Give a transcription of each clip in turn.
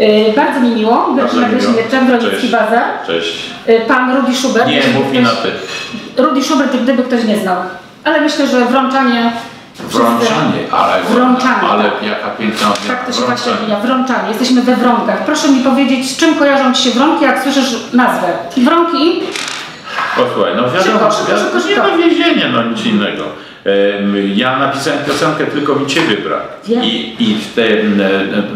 Y, Bardzo mi miło. Kraśniewczak, Wronicki Cześć. Bazar. Cześć. Y, Pan Rudy Schubert. Nie, mów mi na ty. Rudy Schubert, gdyby ktoś nie znał. Ale myślę, że wrączanie... Wrączanie, ale, Wrączanie. ale jaka piękna. Tak to się właśnie odmienia, wrączanie. Jesteśmy we Wronkach. Proszę mi powiedzieć, z czym kojarzą Ci się Wronki, jak słyszysz nazwę? Wronki? Posłuchaj, no wiadomo, Szybko, szybko, nie ma więzienia, no nic innego. Ja napisałem piosenkę Tylko mi Ciebie brak. I, i te,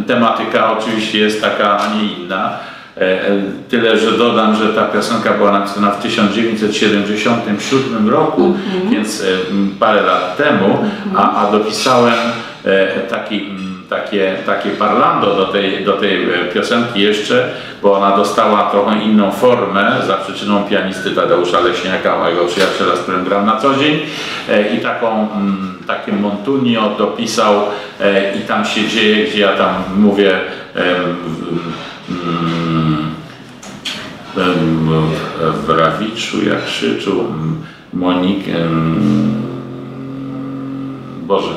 tematyka oczywiście jest taka, a nie inna. E, Tyle, że dodam, że ta piosenka była napisana w 1977 roku, Mhm. więc e, m, parę lat temu, a, a dopisałem e, taki, takie, takie parlando do tej, do tej e, piosenki jeszcze, bo ona dostała trochę inną formę za przyczyną pianisty Tadeusza Leśniaka, mojego przyjaciela, z którym gram na co dzień. E, i taką, mm, takie Montunio dopisał e, i tam się dzieje, gdzie ja tam mówię mm, w Rawiczu, jak krzyczu Monik Boże,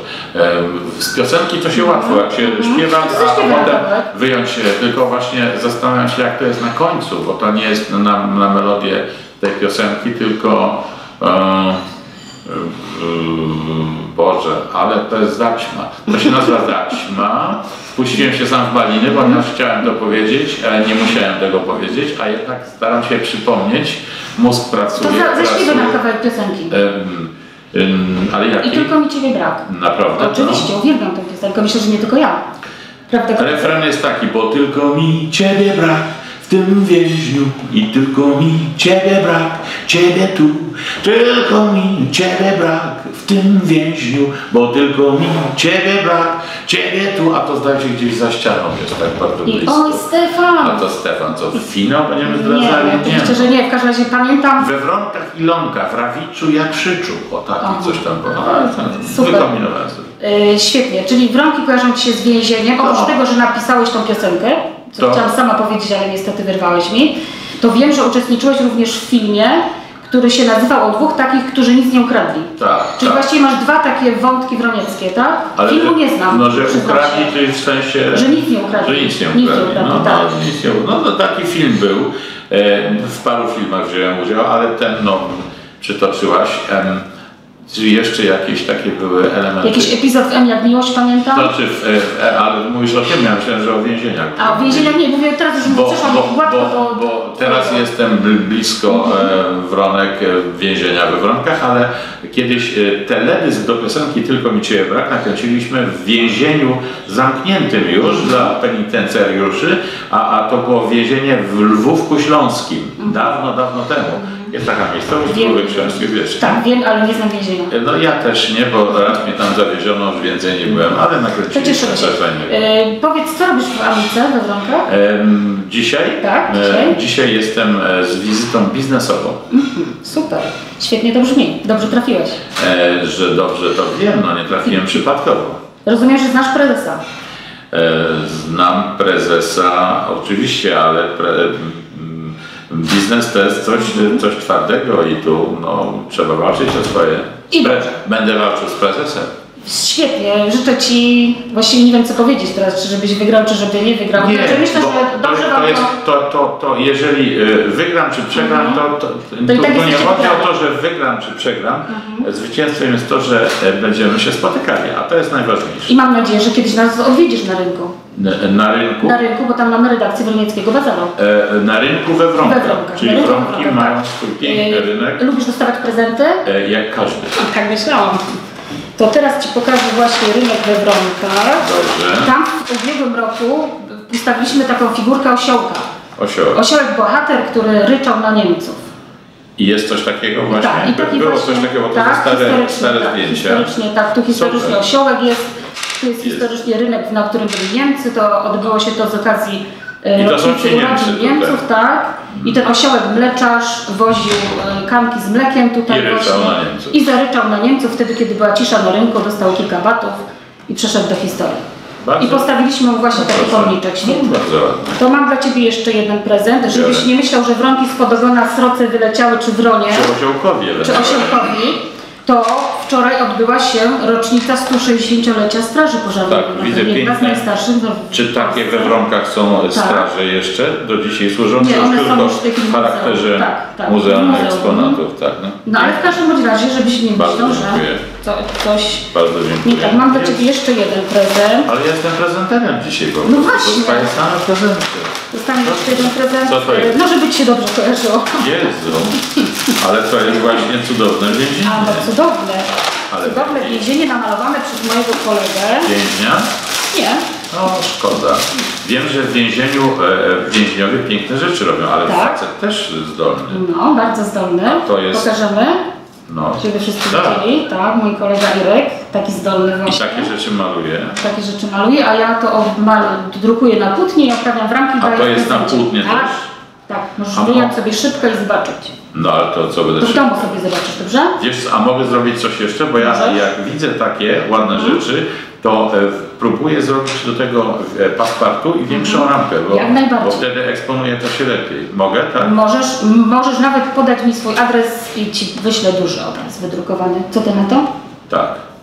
z piosenki to się łatwo, jak się śpiewa, To się a śpiewa, potem tak. wyjąć się, tylko właśnie zastanawiam się jak to jest na końcu, bo to nie jest na, na melodię tej piosenki, tylko e, e, Boże, ale to jest zaćma. To się nazywa zaćma. Spuściłem się sam w baliny, ponieważ chciałem to powiedzieć, ale nie musiałem tego powiedzieć, a jednak staram się przypomnieć. Mózg To pracuje. za, zaśpiewaj nam kawałek piosenki. Ale I tylko mi Ciebie brak. Naprawdę? Oczywiście, uwielbiam tę piosenkę. Myślę, że nie tylko ja. Prawda? No. Refren jest taki, bo tylko mi ciebie brak w tym więźniu i tylko mi ciebie brak, ciebie tu, tylko mi ciebie brak w tym więźniu, bo tylko mi ciebie brak, ciebie tu, a to zdaje się gdzieś za ścianą jest tak bardzo I blisko. oj, Stefan! A to Stefan, co finał będziemy Nie, zdradzali? oczywiście, że nie. W każdym razie pamiętam. We Wronkach i Lonkach, w Rawiczu jak krzyczu, o taki Aha. coś tam było. Ale Super. Wykombinowałem sobie. Yy, świetnie, czyli Wronki kojarzą Ci się z więzieniem. Oprócz No. tego, że napisałeś tą piosenkę, co To. chciałam sama powiedzieć, ale niestety wyrwałeś mi, to wiem, że uczestniczyłeś również w filmie, który się nazywał o dwóch takich, którzy nic nie ukradli. Tak, Czyli tak. właściwie masz dwa takie wątki wronieckie, tak? Ale Filmu nie znam. No, że ukradli, to jest w sensie... Że nic nie ukradli. Że nic nie Nic nie ukradli. ukradli, no, tak. no, nic nie, no to taki film był. E, w paru filmach wziąłem udział, ale ten no, przytoczyłaś. Em, czy jeszcze jakieś takie były elementy? Jakiś epizod w M jak miłość pamiętam? Znaczy, w, e, e, ale mówisz o tym, ja myślałem, że o więzieniach. A o więzieniach nie, mówię teraz już Bo, przeszłam bo, gładko bo, do... bo teraz jestem bl- blisko e, Wronek, więzienia we Wronkach, ale kiedyś teledysk do piosenki Tylko mi Ciebie brak nakręciliśmy w więzieniu zamkniętym już dla penitencjariuszy, a, a to było więzienie w Lwówku Śląskim, dawno, dawno temu. Jest taka miejscowość. Lwówek Śląski, wiesz. Tak, wiem, ale nie znam więzienia. No ja też nie, bo raz mnie tam zawieziono, już więcej nie byłem, ale nakręciliśmy coś fajnego. E, powiedz, co robisz w Amice we Wronkach? Em, Dzisiaj? Tak, E, dzisiaj. dzisiaj jestem e, z wizytą biznesową. Super, świetnie to brzmi, dobrze trafiłeś. E, że dobrze to wiem, no nie trafiłem przypadkowo. Rozumiem, że znasz prezesa. E, znam prezesa, oczywiście, ale pre, biznes to jest coś, coś twardego i tu no, trzeba walczyć o swoje. I dobrze. będę walczył z prezesem. Świetnie, życzę Ci, właściwie nie wiem co powiedzieć teraz, czy żebyś wygrał, czy żeby nie wygrał. Nie, Znaczy, myślę, że to, dobrze to Wam jest, to... to, to, to jeżeli y, wygram czy przegram, to, to, To tu, i tak nie chodzi o to, że wygram czy przegram. Zwycięstwem jest to, że e, będziemy się spotykali, a to jest najważniejsze. I mam nadzieję, że kiedyś nas odwiedzisz na rynku. Na rynku, Na rynku, bo tam mamy redakcję Wronieckiego Bazaru. e, na rynku we Wronkach, czyli Wronki tak. swój piękny E, rynek, Lubisz dostawać prezenty? e, jak każdy. Tak myślałam. To teraz Ci pokażę właśnie rynek we Wronkach. Dobrze. Tam w ubiegłym roku postawiliśmy taką figurkę osiołka. Osiołek. Osiołek bohater, który ryczał na Niemców. I jest coś takiego właśnie? Tak, i taki Było właśnie, coś takiego, bo to tak, są stare, stare tak, zdjęcia. Historycznie, tak, tu historycznie Super. osiołek jest, tu jest, Jest. historycznie rynek, na którym byli Niemcy, to odbyło się to z okazji e, I to są ci Niemcy. Niemców, tak. I ten osiołek mleczarz woził kanki z mlekiem tutaj I ryczał właśnie. na Niemców. I zaryczał na Niemców wtedy, kiedy była cisza na rynku, dostał kilka batów i przeszedł do historii. Bardzo- I postawiliśmy mu właśnie taki proszę. pomniczek świetny. No. To mam dla Ciebie jeszcze jeden prezent, żebyś nie myślał, że wronki z podogona sroce wyleciały czy wronie Czy osiołkowie czy osiołkowi. To wczoraj odbyła się rocznica 160-lecia Straży Pożarnej. Tak, widzę Jedna z piękne. najstarszych. w Czy takie we Wronkach są Tak. straże jeszcze do dzisiaj służą? Nie, one są już w charakterze. Tak, tak, muzealnych muzeum. eksponatów, tak. No, No ale w każdym razie, żebyś nie Bardzo myślał, że co, coś Bardzo dziękuję. nie tak. Mam dla Ciebie jeszcze jeden prezent. Ale ja jestem prezenterem dzisiaj, bo No właśnie. dostaję same prezenty. Dostaniesz jeszcze jeden prezent. Co to jest? No, żeby Ci się dobrze kojarzyło. Jezu, ale to jest właśnie cudowne więzienie. A, no cudowne. Ale- Cudowne więzienie namalowane przez mojego kolegę. Więźnia? Nie, No szkoda. Wiem, że w więzieniu e, e, więźniowie piękne rzeczy robią, ale Tak. facet też zdolny. no, bardzo zdolny. A to jest- Pokażemy, No. żeby wszyscy Tak. widzieli. Tak, mój kolega Irek, taki zdolny I właśnie. takie rzeczy maluje. Takie rzeczy maluje, a ja to obmal- drukuję na płótnie i oprawiam w ramki. A to jest na płótnie tak, też? Tak, możesz wyjąć sobie szybko i zobaczyć. No ale to co będę To w domu sobie zobaczysz, dobrze? Wiesz, a mogę zrobić coś jeszcze, bo ja Możesz. jak widzę takie ładne rzeczy, to e, próbuję zrobić do tego e, paspartu i większą rampę, bo, Jak najbardziej. bo wtedy eksponuję to się lepiej. Mogę, tak? Możesz, możesz nawet podać mi swój adres i ci wyślę duży obraz wydrukowany. Co ty na to? Tak.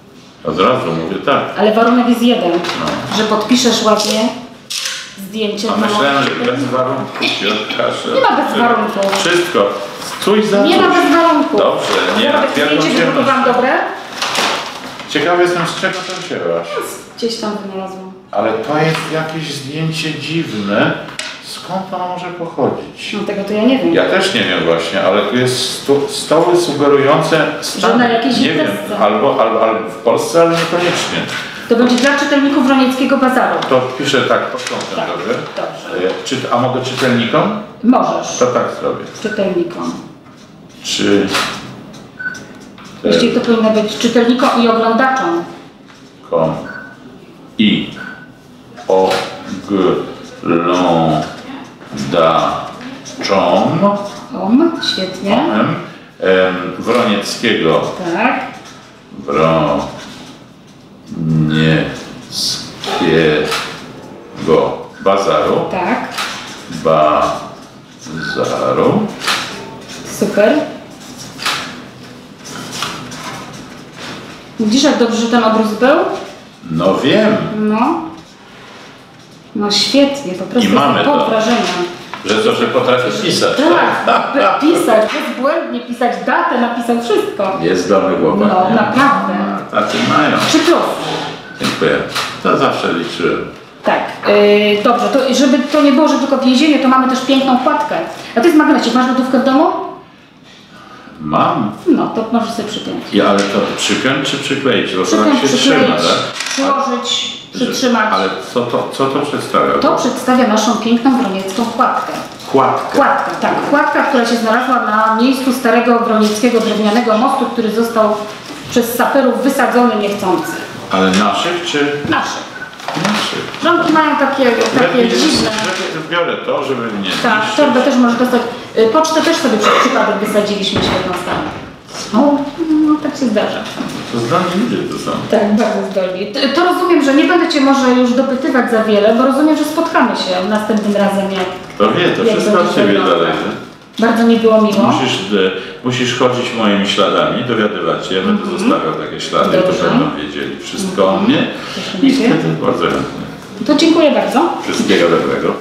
Od razu mówię tak. Ale warunek jest jeden, No. że podpiszesz ładnie zdjęcie. A myślałem, że bez warunków się okaże. Nie ma bez warunków. Wszystko. Stój za Nie ma coś. bez warunków. Dobrze, nie, twierdzą zdjęcie ciemność. wydrukowałam dobre? Ciekawy jestem, z czego to wzięłaś. Gdzieś tam wynalazłam. Ale to jest jakieś zdjęcie dziwne. Skąd ono może pochodzić? No tego to ja nie wiem. Ja też nie wiem właśnie, ale tu jest sto, stoły sugerujące stan. na jakiejś Nie wiem, albo, albo, albo w Polsce, ale niekoniecznie. To będzie dla czytelników Ronieckiego Bazaru. To piszę tak pod kątem, Tak, dobrze? dobrze. E, Czy, a mogę czytelnikom? Możesz. To tak zrobię. Czytelnikom. Czy... Właściwie to powinno być czytelnikom i oglądaczom. kom i o g lą da czom Om, świetnie. em, Wronieckiego Tak. Wronieckiego bazaru Tak. bazaru Super. Widzisz, jak dobrze, że ten obrus był? no wiem, No. No świetnie, po prostu I mamy pod to. wrażeniem. że to, że potrafię pisać Tak, by- pisać, bezbłędnie pisać datę, napisał wszystko. jest dobry chłopak No, nie? naprawdę. A, tacy mają Trzy plus. dziękuję to zawsze liczyłem Tak, yy, dobrze, to żeby to nie było, że tylko więzienie, to mamy też piękną kładkę. A to jest magnesik, masz gotówkę w domu? mam No, to możesz sobie przypiąć. I ale to przypiąć czy przykleić? Bo to Przypiąć, tak się trzyma, tak? przyłożyć, Że- przytrzymać. Ale co to, co to przedstawia? To przedstawia naszą piękną wroniecką kładkę. Kładkę. Kładka, tak. Kładka, która się znalazła na miejscu starego wronieckiego drewnianego mostu, który został przez saperów wysadzony niechcący. Ale naszych czy Naszych. naszych? Rządki mają takie, takie Lepiej dziwne. że biorę to, żeby mnie Tak, niszczyć. torbę też możesz dostać. Y, Pocztę też sobie przez przypadek wysadziliśmy świetną stan. No, no, tak się zdarza. To zdolni ludzie to są. Tak, bardzo zdolni. To rozumiem, że nie będę Cię może już dopytywać za wiele, bo rozumiem, że spotkamy się następnym razem, jak To wie, to wszystko od Ciebie zależy. bardzo mi było miło. Musisz, e, musisz chodzić moimi śladami, dowiadywać się. Ja będę zostawiał takie ślady, to będą wiedzieli wszystko o mnie. Cieszę I wtedy bardzo chętnie. To dziękuję bardzo. Wszystkiego dobrego.